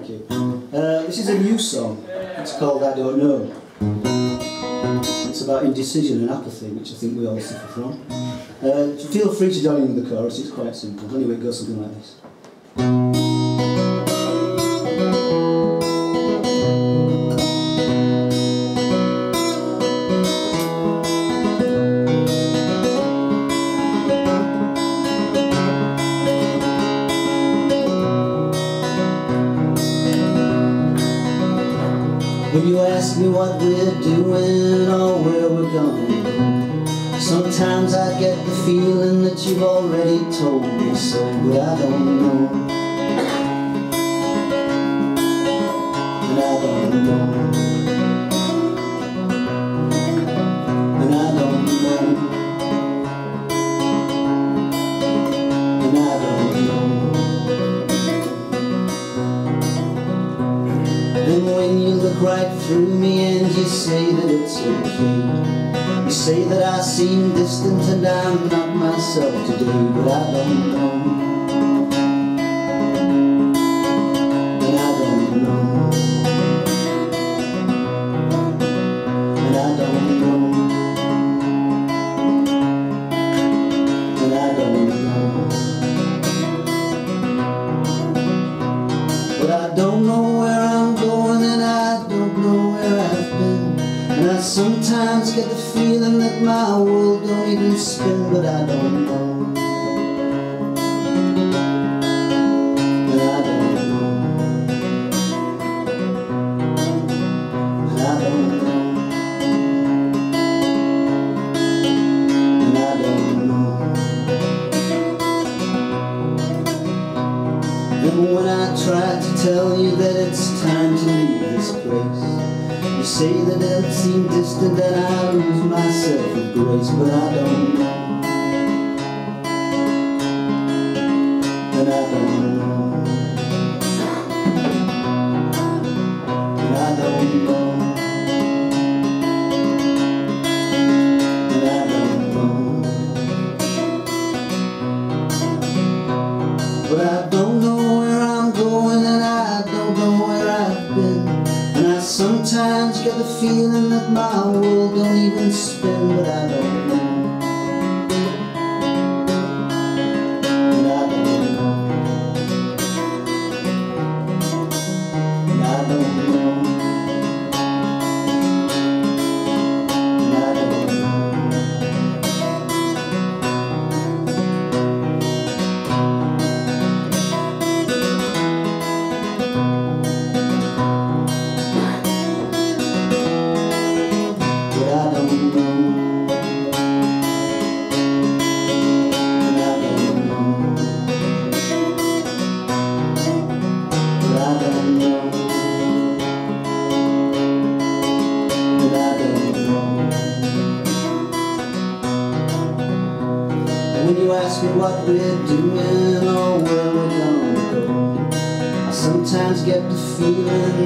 Thank you. Uh, this is a new song. It's called I Don't Know. It's about indecision and apathy, which I think we all suffer from. Uh, feel free to join in the chorus, it's quite simple. Anyway, it goes something like this. When you ask me what we're doing or where we're going Sometimes I get the feeling that you've already told me so But I don't know And I don't know I don't know And I don't know And when you right through me and you say that it's okay. You say that I seem distant and I'm not myself today But I don't know. I don't know. I don't know. And I don't know. But I don't know where sometimes get the feeling that my world don't even spin But I don't know. And I don't know. And I don't know. And I don't know. And when I try to tell you that it's time to leave this place You say that it seems distant and I lose myself of grace But I don't And I don't And I don't know. But I don't sometimes get the feeling that my world don't even spin But I know when you ask me what we're doing or where we're gonna go I sometimes get the feeling